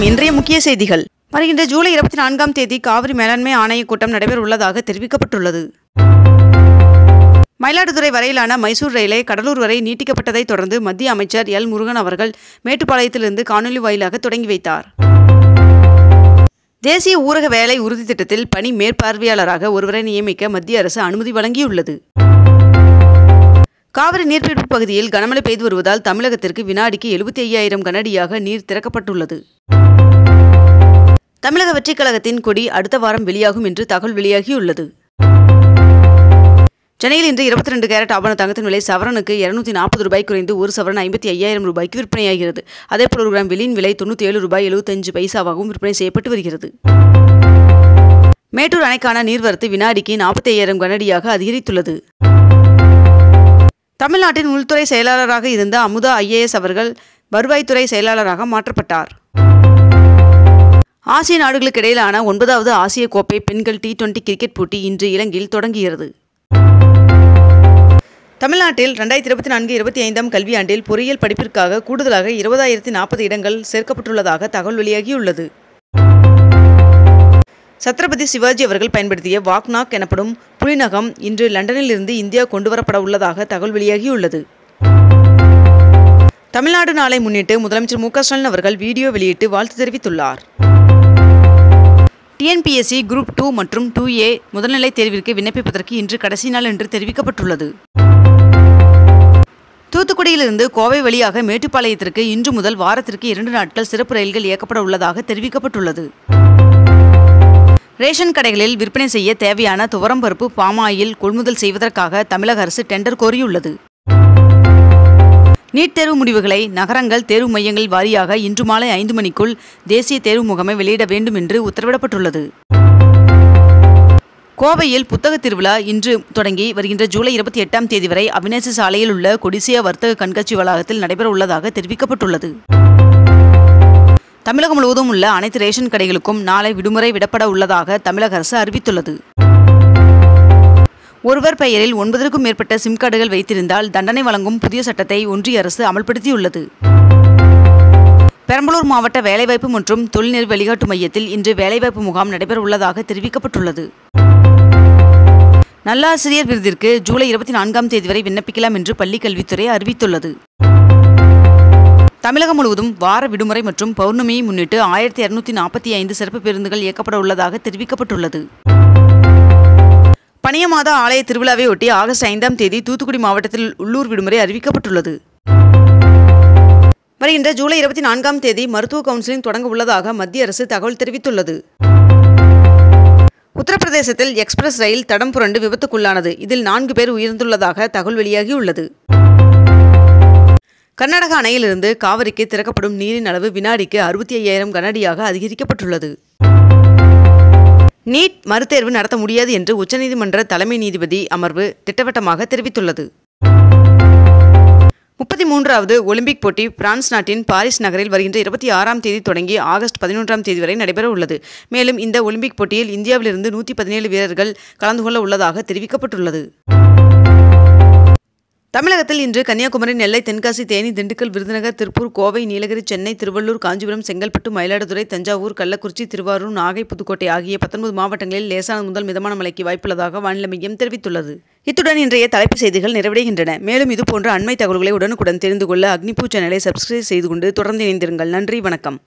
வணக்கம் இன்றைய முக்கிய செய்திகள். வருகின்ற ஜூலை இருபத்தி நான்காம் தேதி காவிரி மேலாண்மை ஆணைய கூட்டம் நடைபெற உள்ளதாக தெரிவிக்கப்பட்டுள்ளது. மயிலாடுதுறை வரையிலான மைசூர் ரயிலை கடலூர் வரை நீட்டிக்கப்பட்டதை தொடர்ந்து மத்திய அமைச்சர் எல் முருகன் அவர்கள் மேட்டுப்பாளையத்திலிருந்து காணொலி வாயிலாக தொடங்கி வைத்தார். தேசிய ஊரக வேலை உறுதி திட்டத்தில் பணி மேற்பார்வையாளராக ஒருவரை நியமிக்க மத்திய அரசு அனுமதி வழங்கியுள்ளது. காவிரி நீர்பிடிப்பு பகுதியில் கனமழை பெய்து வருவதால் தமிழகத்திற்கு வினாடிக்கு எழுபத்தி ஐயாயிரம் கனடியாக நீர் திறக்கப்பட்டுள்ளது. தமிழக வெற்றிக் கழகத்தின் கொடி அடுத்த வாரம் வெளியாகும் என்று தகவல் வெளியாகியுள்ளது. சென்னையில் இன்று இருபத்தி ரெண்டு கேரட் ஆபண தங்கத்தின் விலை சவரனுக்கு இருநூத்தி நாற்பது ரூபாய் குறைந்து ஒரு சவரன் ஐம்பத்தி ஐயாயிரம் ரூபாய்க்கு விற்பனையாகிறது. அதேபோல் ஒரு கிராம் வெளியின் விலை தொண்ணூற்றி ஏழு ரூபாய் எழுபத்தஞ்சு பைசாவாகவும் விற்பனை செய்யப்பட்டு வருகிறது. மேட்டூர் அணைக்கான நீர்வரத்து வினாடிக்கு நாற்பத்தி ஐயாயிரம் கனடியாக அதிகரித்துள்ளது. தமிழ்நாட்டின் உள்துறை செயலாளராக இருந்த அமுதா ஐஏஎஸ் அவர்கள் வருவாய்த்துறை செயலாளராக மாற்றப்பட்டார். ஆசிய நாடுகளுக்கு இடையிலான ஒன்பதாவது ஆசிய கோப்பை பெண்கள் டி டுவெண்டி கிரிக்கெட் போட்டி இன்று இலங்கையில் தொடங்குகிறது. தமிழ்நாட்டில் ரெண்டாயிரத்தி இருபத்தி நான்கு இருபத்தி ஐந்தாம் கல்வியாண்டில் பொறியியல் படிப்பிற்காக கூடுதலாக இருபதாயிரத்தி நாற்பது இடங்கள் சேர்க்கப்பட்டுள்ளதாக தகவல் வெளியாகியுள்ளது. சத்ரபதி சிவாஜி அவர்கள் பயன்படுத்திய வாக்நாக் எனப்படும் புலிநகம் இன்று லண்டனில் இருந்து இந்தியா கொண்டுவரப்பட உள்ளதாக தகவல் வெளியாகியுள்ளது. தமிழ்நாடு நாளை முன்னிட்டு முதலமைச்சர் மு க ஸ்டாலின் அவர்கள் வீடியோ வெளியிட்டு வாழ்த்து தெரிவித்துள்ளார். டிஎன்பிஎஸ்சி குரூப் டூ மற்றும் டூ ஏ முதல்நிலை தேர்விற்கு விண்ணப்பிப்பதற்கு இன்று கடைசி நாள் என்று தெரிவிக்கப்பட்டுள்ளது. தூத்துக்குடியிலிருந்து கோவை வழியாக மேட்டுப்பாளையத்திற்கு இன்று முதல் வாரத்திற்கு இரண்டு நாட்கள் சிறப்பு ரயில்கள் இயக்கப்பட உள்ளதாக தெரிவிக்கப்பட்டுள்ளது. ரேஷன் கடைகளில் விற்பனை செய்ய தேவையான துவரம்பருப்பு பாமாயில் கொள்முதல் செய்வதற்காக தமிழக அரசு டெண்டர் கோரியுள்ளது. நீட் தேர்வு முடிவுகளை நகரங்கள் தேர்வு மையங்கள் வாரியாக இன்று மாலை ஐந்து மணிக்குள் தேசிய தேர்வு முகமை வெளியிட வேண்டும் என்று உத்தரவிடப்பட்டுள்ளது. கோவையில் புத்தக திருவிழா இன்று தொடங்கி வருகின்ற ஜூலை இருபத்தி எட்டாம் தேதி வரை அவினாசி சாலையில் உள்ள கொடிசியா வர்த்தக கண்காட்சி வளாகத்தில் நடைபெற உள்ளதாக தெரிவிக்கப்பட்டுள்ளது. தமிழகம் முழுவதும் உள்ள அனைத்து ரேஷன் கடைகளுக்கும் நாளை விடுமுறை விடப்பட உள்ளதாக தமிழக அரசு அறிவித்துள்ளது. ஒருவர் பெயரில் ஒன்பதற்கும் மேற்பட்ட சிம் கார்டுகள் வைத்திருந்தால் தண்டனை வழங்கும் புதிய சட்டத்தை ஒன்றிய அரசு அமல்படுத்தியுள்ளது. பெரம்பலூர் மாவட்ட வேலைவாய்ப்பு மற்றும் தொழில்நெறி வழிகாட்டு மையத்தில் இன்று வேலைவாய்ப்பு முகாம் நடைபெற உள்ளதாக தெரிவிக்கப்பட்டுள்ளது. நல்லாசிரியர் விருதிற்கு ஜூலை இருபத்தி நான்காம் தேதி வரை விண்ணப்பிக்கலாம் என்று பள்ளிக் கல்வித்துறை அறிவித்துள்ளது. தமிழகம் முழுவதும் வார விடுமுறை மற்றும் பௌர்ணமியை முன்னிட்டு ஆயிரத்தி இருநூத்தி நாற்பத்தி ஐந்து சிறப்பு பேருந்துகள் இயக்கப்பட உள்ளதாக தெரிவிக்கப்பட்டுள்ளது. பனியமாதா ஆலய திருவிழாவை ஒட்டி ஆகஸ்ட் ஐந்தாம் தேதி தூத்துக்குடி மாவட்டத்தில் உள்ளூர் விடுமுறை அறிவிக்கப்பட்டுள்ளது. வருகின்ற ஜூலை இருபத்தி நான்காம் தேதி மருத்துவ கவுன்சிலிங் தொடங்க உள்ளதாக மத்திய அரசு தகவல் தெரிவித்துள்ளது. உத்தரப்பிரதேசத்தில் எக்ஸ்பிரஸ் ரயில் தடம் புரண்டு விபத்துக்குள்ளானது. இதில் நான்கு பேர் உயிர்ந்துள்ளதாக தகவல் வெளியாகியுள்ளது. கர்நாடக அணையிலிருந்து காவிரிக்கு திறக்கப்படும் நீரின் அளவு வினாடிக்கு அறுபத்தி ஐயாயிரம் கனஅடியாக அதிகரிக்கப்பட்டுள்ளது. நீட் மறுதேர்வு நடத்த முடியாது என்று உச்சநீதிமன்ற தலைமை நீதிபதி அமர்வு திட்டவட்டமாக தெரிவித்துள்ளது. முப்பத்தி மூன்றாவது ஒலிம்பிக் போட்டி பிரான்ஸ் நாட்டின் பாரிஸ் நகரில் வருகின்ற இருபத்தி ஆறாம் தேதி தொடங்கி ஆகஸ்ட் பதினொன்றாம் தேதி வரை நடைபெற உள்ளது. மேலும் இந்த ஒலிம்பிக் போட்டியில் இந்தியாவிலிருந்து நூற்றி பதினேழு வீரர்கள் கலந்து கொள்ள உள்ளதாக தெரிவிக்கப்பட்டுள்ளது. தமிழகத்தில் இன்று கன்னியாகுமரி நெல்லை தென்காசி தேனி திண்டுக்கல் விருதுநகர் திருப்பூர் கோவை நீலகிரி சென்னை திருவள்ளூர் காஞ்சிபுரம் செங்கல்பட்டு மயிலாடுதுறை தஞ்சாவூர் கள்ளக்குறிச்சி திருவாரூர் நாகை புதுக்கோட்டை ஆகிய பத்தொன்பது மாவட்டங்களில் லேசான முதல் மிதமான மழைக்கு வாய்ப்புள்ளதாக வானிலை மையம் தெரிவித்துள்ளது. இத்துடன் இன்றைய தலைப்புச் செய்திகள் நிறைவடைகின்றன. மேலும் இதுபோன்ற அண்மை தகவல்களை உடனுக்குடன் தெரிந்து கொள்ள அக்னிபூ சேனலை சப்ஸ்கிரைப் செய்து கொண்டு தொடர்ந்து இணைந்திருங்கள். நன்றி வணக்கம்.